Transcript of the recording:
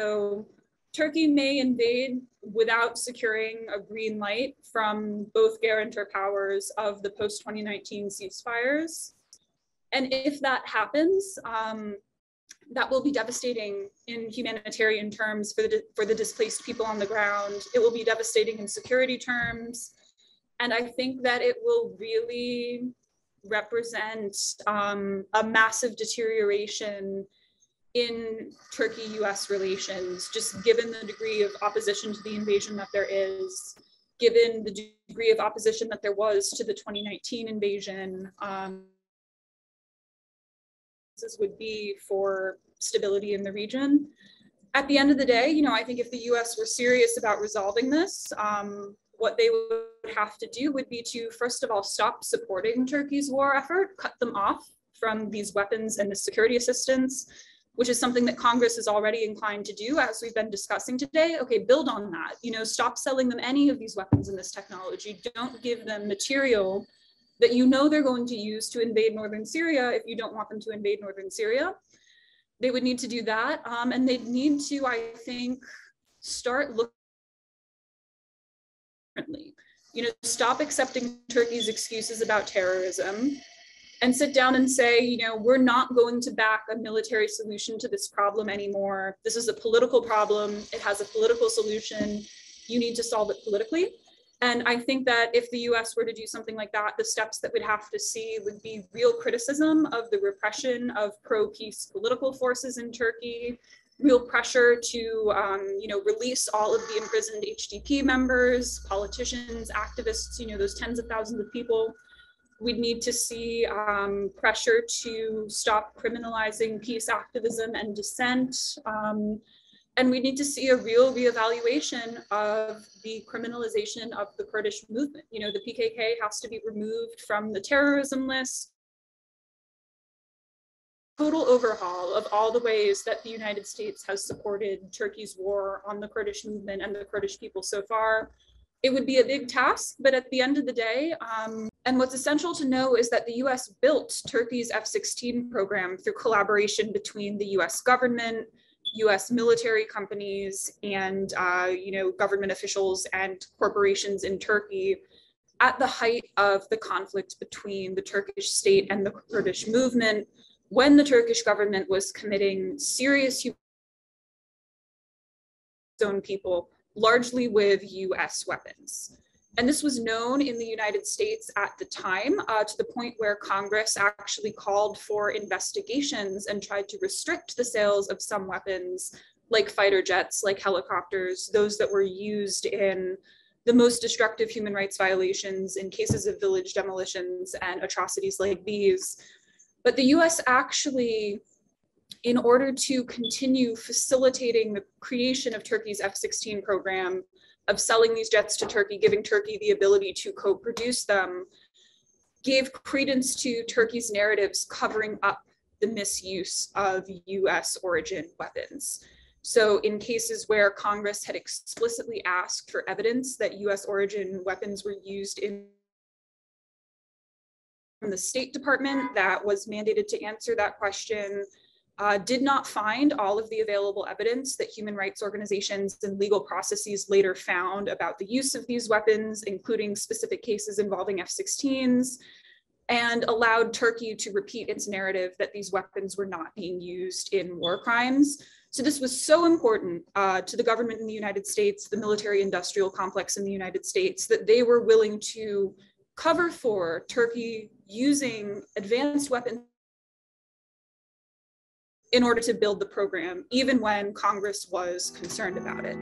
So Turkey may invade without securing a green light from both guarantor powers of the post 2019 ceasefires. And if that happens, um, that will be devastating in humanitarian terms for the, for the displaced people on the ground. It will be devastating in security terms. And I think that it will really represent um, a massive deterioration in Turkey US relations, just given the degree of opposition to the invasion that there is, given the degree of opposition that there was to the 2019 invasion. Um, this would be for stability in the region. At the end of the day, you know, I think if the US were serious about resolving this, um, what they would have to do would be to, first of all, stop supporting Turkey's war effort, cut them off from these weapons and the security assistance, which is something that Congress is already inclined to do, as we've been discussing today. Okay, build on that. You know, stop selling them any of these weapons and this technology. Don't give them material that you know they're going to use to invade northern Syria if you don't want them to invade northern Syria. They would need to do that. Um, and they'd need to, I think, start looking differently. You know, stop accepting Turkey's excuses about terrorism and sit down and say, you know, we're not going to back a military solution to this problem anymore. This is a political problem. It has a political solution. You need to solve it politically. And I think that if the US were to do something like that, the steps that we'd have to see would be real criticism of the repression of pro peace political forces in Turkey, real pressure to um, you know, release all of the imprisoned HDP members, politicians, activists, you know, those tens of thousands of people we'd need to see um, pressure to stop criminalizing peace activism and dissent. Um, and we need to see a real reevaluation of the criminalization of the Kurdish movement. You know, the PKK has to be removed from the terrorism list. Total overhaul of all the ways that the United States has supported Turkey's war on the Kurdish movement and the Kurdish people so far it would be a big task, but at the end of the day, um, and what's essential to know is that the US built Turkey's F 16 program through collaboration between the US government, US military companies, and uh, you know, government officials and corporations in Turkey at the height of the conflict between the Turkish state and the Kurdish movement, when the Turkish government was committing serious own people largely with US weapons. And this was known in the United States at the time uh, to the point where Congress actually called for investigations and tried to restrict the sales of some weapons like fighter jets, like helicopters, those that were used in the most destructive human rights violations in cases of village demolitions and atrocities like these. But the US actually in order to continue facilitating the creation of Turkey's F 16 program, of selling these jets to Turkey, giving Turkey the ability to co produce them, gave credence to Turkey's narratives covering up the misuse of US origin weapons. So, in cases where Congress had explicitly asked for evidence that US origin weapons were used in from the State Department that was mandated to answer that question uh, did not find all of the available evidence that human rights organizations and legal processes later found about the use of these weapons, including specific cases involving F 16s, and allowed Turkey to repeat its narrative that these weapons were not being used in war crimes. So, this was so important uh, to the government in the United States, the military industrial complex in the United States, that they were willing to cover for Turkey using advanced weapons in order to build the program, even when Congress was concerned about it.